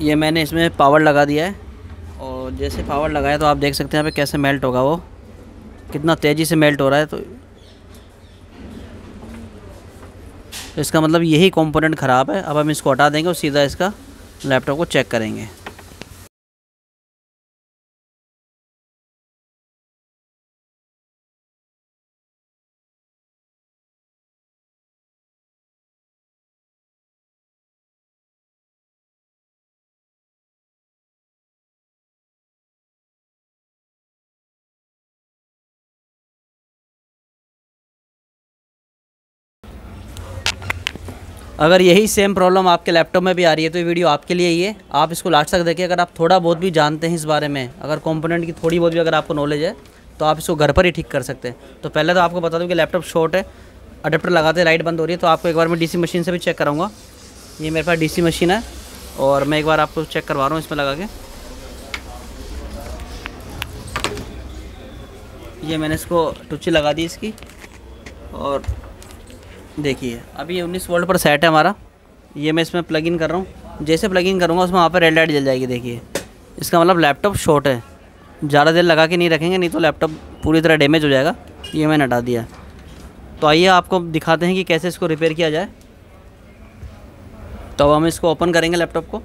ये मैंने इसमें पावर लगा दिया है। और जैसे पावर लगाया तो आप देख सकते हैं यहाँ पे कैसे मेल्ट होगा वो। कितना तेज़ी से मेल्ट हो रहा है तो इसका मतलब यही कंपोनेंट ख़राब है। अब हम इसको हटा देंगे और सीधा इसका लैपटॉप को चेक करेंगे। अगर यही सेम प्रॉब्लम आपके लैपटॉप में भी आ रही है तो ये वीडियो आपके लिए ही है। आप इसको लास्ट तक देखिए अगर आप थोड़ा बहुत भी जानते हैं इस बारे में, अगर कंपोनेंट की थोड़ी बहुत भी अगर आपको नॉलेज है तो आप इसको घर पर ही ठीक कर सकते हैं। तो पहले तो आपको बता दूँ कि लैपटॉप शॉर्ट है अडेप्टर लगाते लाइट बंद हो रही है तो आपको एक बार मैं डीसी मशीन से भी चेक कराऊँगा। ये मेरे पास डीसी मशीन है, और मैं एक बार आपको चेक करवा रहा हूँ इसमें लगा के। ये मैंने इसको टुच्ची लगा दी इसकी, और देखिए, अभी उन्नीस वोल्ट पर सेट है हमारा। ये मैं इसमें प्लग इन कर रहा हूँ। जैसे प्लग इन करूँगा, उसमें वहाँ पर रेड लाइट जल जाएगी, देखिए। इसका मतलब लैपटॉप शॉर्ट है। ज़्यादा देर लगा के नहीं रखेंगे, नहीं तो लैपटॉप पूरी तरह डैमेज हो जाएगा। ये मैंने हटा दिया। तो आइए आपको दिखाते हैं कि कैसे इसको रिपेयर किया जाए। तो अब हम इसको ओपन करेंगे लैपटॉप को।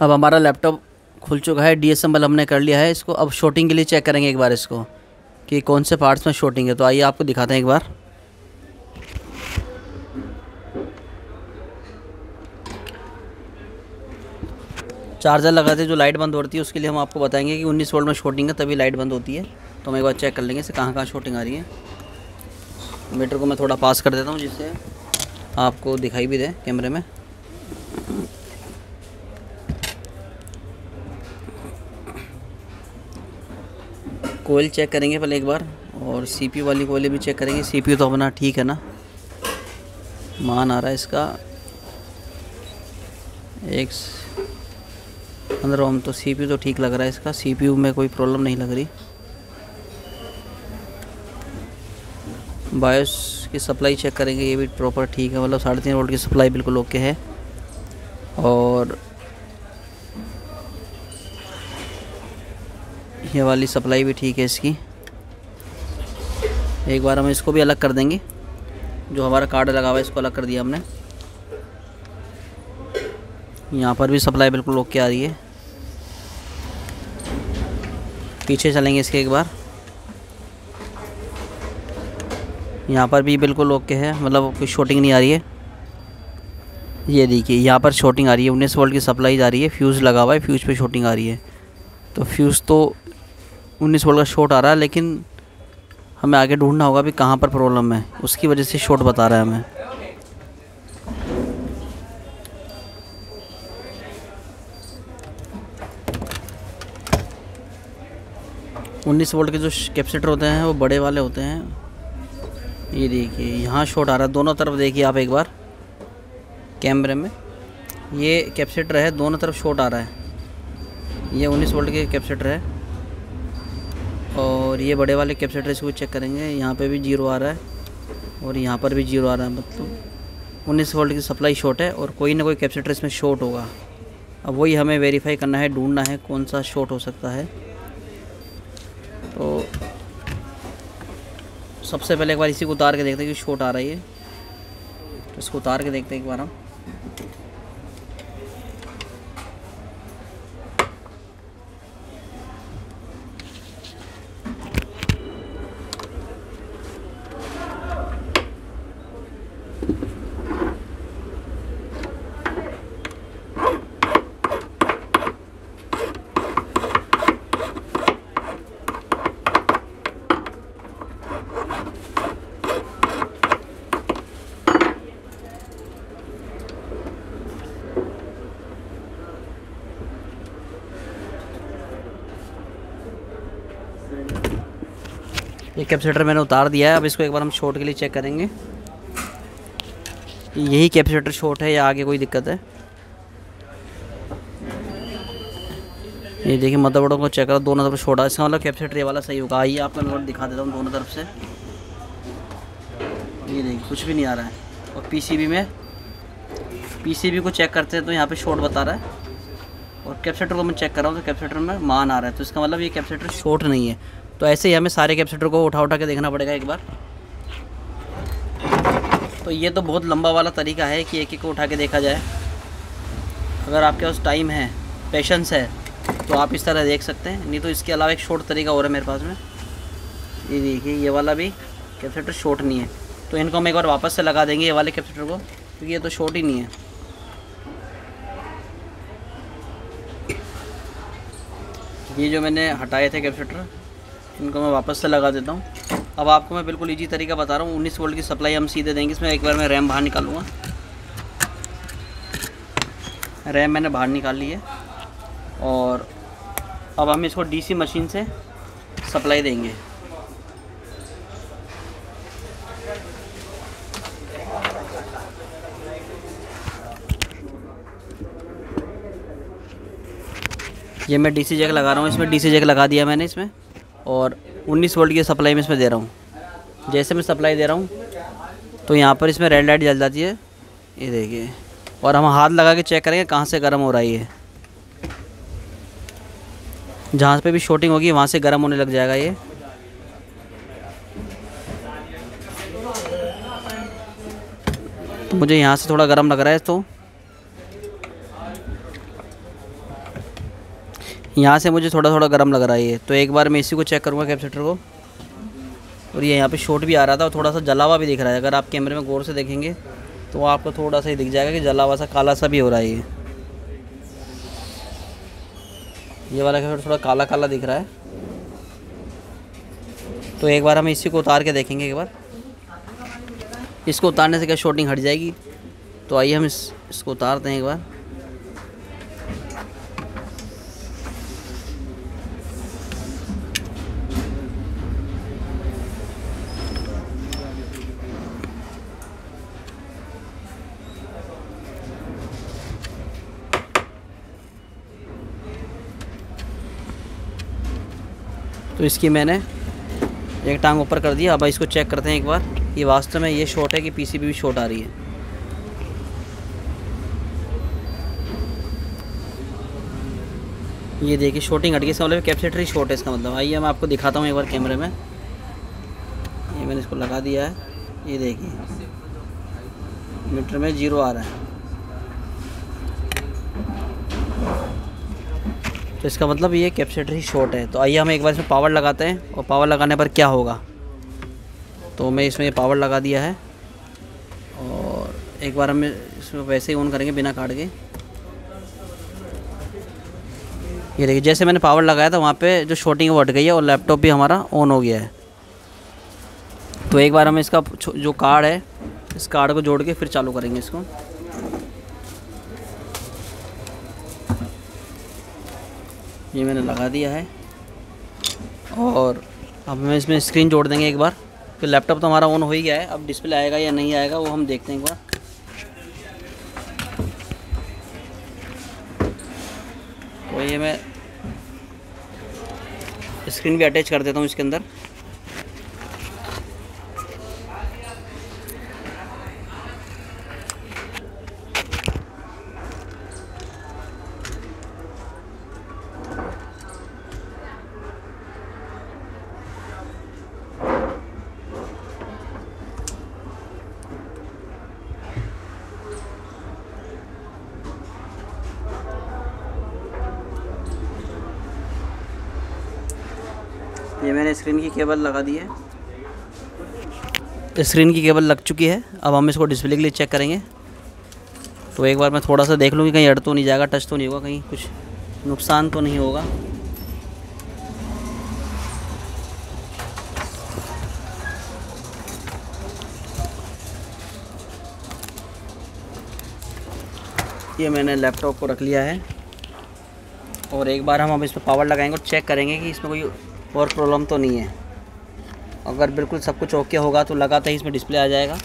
अब हमारा लैपटॉप खुल चुका है डी हमने कर लिया है। इसको अब शॉटिंग के लिए चेक करेंगे एक बार इसको, कि कौन से पार्ट्स में शॉटिंग है। तो आइए आपको दिखाते हैं एक बार। चार्जर लगाते जो लाइट बंद होती है, उसके लिए हम आपको बताएँगे कि 19 वोल्ट में शॉटिंग है, तभी लाइट बंद होती है। तो हम एक बार चेक कर लेंगे इसे कहाँ कहाँ शॉटिंग आ रही है। मीटर को मैं थोड़ा पास कर देता हूँ जिससे आपको दिखाई भी दे कैमरे में। कोयल चेक करेंगे पहले एक बार और सीपीयू वाली कोयले भी चेक करेंगे। सीपीयू तो अपना ठीक है ना। मान आ रहा है इसका। एक अंदर हम तो सीपीयू तो ठीक लग रहा है इसका। सीपीयू में कोई प्रॉब्लम नहीं लग रही। बायोस की सप्लाई चेक करेंगे, ये भी प्रॉपर ठीक है मतलब साढ़े तीन वोल्ट की सप्लाई बिल्कुल ओके है। और ये वाली सप्लाई भी ठीक है इसकी। एक बार हम इसको भी अलग कर देंगे। जो हमारा कार्ड लगा हुआ है, इसको अलग कर दिया हमने। यहाँ पर भी सप्लाई बिल्कुल ओके आ रही है। पीछे चलेंगे इसके एक बार। यहाँ पर भी बिल्कुल ओके है मतलब कोई शॉटिंग नहीं आ रही है। ये देखिए, यहाँ पर शॉटिंग आ रही है, उन्नीस वोल्ट की सप्लाई जा रही है फ्यूज़ लगा हुआ है फ्यूज़ पे शॉटिंग आ रही है। तो फ्यूज़ तो उन्नीस वोल्ट का शॉट आ रहा है, लेकिन हमें आगे ढूंढना होगा भी कहाँ पर प्रॉब्लम है। उसकी वजह से शॉट बता रहा है हमें। उन्नीस वोल्ट के जो कैपेसिटर होते हैं, वो बड़े वाले होते हैं। ये देखिए, यहाँ शॉट आ रहा है। दोनों तरफ़ देखिए आप एक बार। कैमरे में। ये कैपेसिटर है, दोनों तरफ़ शॉट आ रहा है। ये उन्नीस वोल्ट के कैपेसिटर है। और ये बड़े वाले कैपेसिटर इसको चेक करेंगे। यहाँ पे भी ज़ीरो आ रहा है। और यहाँ पर भी ज़ीरो आ रहा है मतलब उन्नीस वोल्ट की सप्लाई शॉट है और कोई ना कोई कैपेसिटर इसमें शॉर्ट होगा। अब वही हमें वेरीफाई करना है, ढूंढना है कौन सा शॉर्ट हो सकता है। तो सबसे पहले एक बार इसी को उतार के देखते हैं कि शॉट आ रही है तो इसको उतार के देखते हैं एक बार हम। कैपेसिटर मैंने उतार दिया है, अब इसको एक बार हम शॉर्ट के लिए चेक करेंगे। यही कैपेसिटर शॉर्ट है, या आगे कोई दिक्कत है। ये देखिए मदरबोर्डों को चेक करो, दोनों तरफ़ है इसका मतलब कैपेसिटर ये वाला सही होगा। आइए, आपको नोट दिखा देता हूँ दोनों तरफ़ से। ये देखिए, कुछ भी नहीं आ रहा है। और पीसीबी में पीसीबी को चेक करते हैं तो यहाँ पे शॉर्ट बता रहा है। और कैपेसिटर को मैं चेक कर रहा हूँ तो कैपेसिटर में मान आ रहा है। तो इसका मतलब ये कैपेसिटर शॉर्ट नहीं है। तो ऐसे ही हमें सारे कैपेसिटर को उठा उठा के देखना पड़ेगा एक बार। तो ये तो बहुत लंबा वाला तरीका है कि एक एक को उठा के देखा जाए। अगर आपके पास टाइम है पेशेंस है तो आप इस तरह देख सकते हैं। नहीं तो इसके अलावा एक शॉर्ट तरीका और है मेरे पास में। ये देखिए, ये वाला भी कैपेसिटर शॉर्ट नहीं है। तो इनको हम एक बार वापस से लगा देंगे ये वाले कैपेसिटर को, क्योंकि ये तो शॉर्ट ही नहीं है। ये जो मैंने हटाए थे कैपेसिटर इनको मैं वापस से लगा देता हूँ। अब आपको मैं बिल्कुल इजी तरीका बता रहा हूँ। उन्नीस वोल्ट की सप्लाई हम सीधे देंगे। इसमें एक बार मैं रैम बाहर निकालूँगा। रैम मैंने बाहर निकाल ली है। और अब हम इसको डीसी मशीन से सप्लाई देंगे। ये मैं डीसी जैक लगा रहा हूँ। इसमें डीसी जैक लगा दिया मैंने इसमें। और 19 वोल्ट की सप्लाई में इसमें दे रहा हूँ। जैसे मैं सप्लाई दे रहा हूँ तो यहाँ पर इसमें रेड लाइट जल जाती है। ये देखिए, और हम हाथ लगा के चेक करेंगे कहाँ से गर्म हो रही है जहाँ पे भी शूटिंग होगी, वहाँ से गर्म होने लग जाएगा ये। तो मुझे यहाँ से थोड़ा गर्म लग रहा है तो यहाँ से मुझे थोड़ा थोड़ा गर्म लग रहा है तो एक बार मैं इसी को चेक करूँगा कैपेसिटर को। और ये यहाँ पे शॉट भी आ रहा था और थोड़ा सा जला हुआ भी दिख रहा है। अगर आप कैमरे में गौर से देखेंगे तो आपको थोड़ा सा ही दिख जाएगा कि जलावा सा, काला सा भी हो रहा है ये। ये वाला कैपेसिटर थोड़ा काला काला दिख रहा है। तो एक बार हम इसी को उतार के देखेंगे एक बार। इसको उतारने से क्या शॉटिंग हट जाएगी? तो आइए हम इस, इसको उतारते हैं एक बार। तो इसकी मैंने एक टांग ऊपर कर दिया। अब इसको चेक करते हैं एक बार। ये वास्तव में ये शॉर्ट है कि पीसीबी भी शॉर्ट आ रही है। ये देखिए शॉर्टिंग हट गई इसका मतलब कैपेसिटर ही शॉर्ट है इसका मतलब। आइए मैं आपको दिखाता हूँ एक बार कैमरे में। ये मैंने इसको लगा दिया है। ये देखिए। मीटर में ज़ीरो आ रहा है। तो इसका मतलब ये कैपेसिटर ही शॉर्ट है। तो आइए हम एक बार इसमें पावर लगाते हैं और पावर लगाने पर क्या होगा? तो मैं इसमें पावर लगा दिया है और एक बार हम इसमें वैसे ही ऑन करेंगे बिना काट के। ये देखिए, जैसे मैंने पावर लगाया था, वहाँ पे जो शॉटिंग वो हट गई है और लैपटॉप भी हमारा ऑन हो गया है। तो एक बार हम इसका जो कार्ड है, इस कार्ड को जोड़ के फिर चालू करेंगे इसको। ये मैंने लगा दिया है। और अब हमें इसमें स्क्रीन जोड़ देंगे एक बार। फिर लैपटॉप तो हमारा ऑन हो ही गया है। अब डिस्प्ले आएगा या नहीं आएगा, वो हम देखते हैं एक बार। तो ये मैं स्क्रीन भी अटैच कर देता हूँ इसके अंदर। ये मैंने स्क्रीन की केबल लगा दी है। स्क्रीन की केबल लग चुकी है। अब हम इसको डिस्प्ले के लिए चेक करेंगे। तो एक बार मैं थोड़ा सा देख लूँ कि कहीं अड़ तो नहीं जाएगा टच तो नहीं होगा, कहीं कुछ नुकसान तो नहीं होगा। ये मैंने लैपटॉप को रख लिया है। और एक बार हम अब इस पर पावर लगाएँगे और चेक करेंगे कि इसमें कोई और प्रॉब्लम तो नहीं है। अगर बिल्कुल सब कुछ ओके होगा तो लगाते ही इसमें डिस्प्ले आ जाएगा।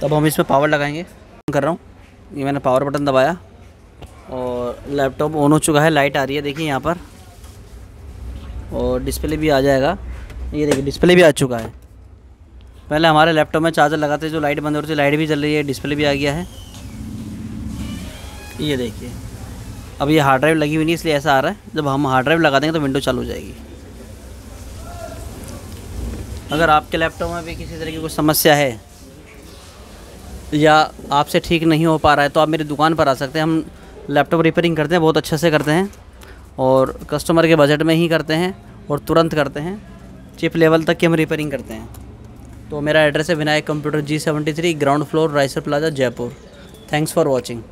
तब हम इसमें पावर लगाएँगे। कर रहा हूँ। ये मैंने पावर बटन दबाया और लैपटॉप ऑन हो चुका है। लाइट आ रही है। देखिए यहाँ पर। और डिस्प्ले भी आ जाएगा। ये देखिए डिस्प्ले भी आ चुका है। पहले हमारे लैपटॉप में चार्जर लगाते जो लाइट बंद हो रही थी लाइट भी चल रही है डिस्प्ले भी आ गया है। ये देखिए, अब ये हार्ड ड्राइव लगी हुई नहीं, इसलिए ऐसा आ रहा है। जब हम हार्ड ड्राइव लगा देंगे तो विंडो चालू हो जाएगी। अगर आपके लैपटॉप में भी किसी तरह की कोई समस्या है, या आपसे ठीक नहीं हो पा रहा है तो आप मेरी दुकान पर आ सकते हैं। हम लैपटॉप रिपेयरिंग करते हैं, बहुत अच्छे से करते हैं, और कस्टमर के बजट में ही करते हैं, और तुरंत करते हैं। चिप लेवल तक की हम रिपेयरिंग करते हैं। तो मेरा एड्रेस है Vinayak computer G seventy three ground floor riser plaza Jaipur. Thanks for watching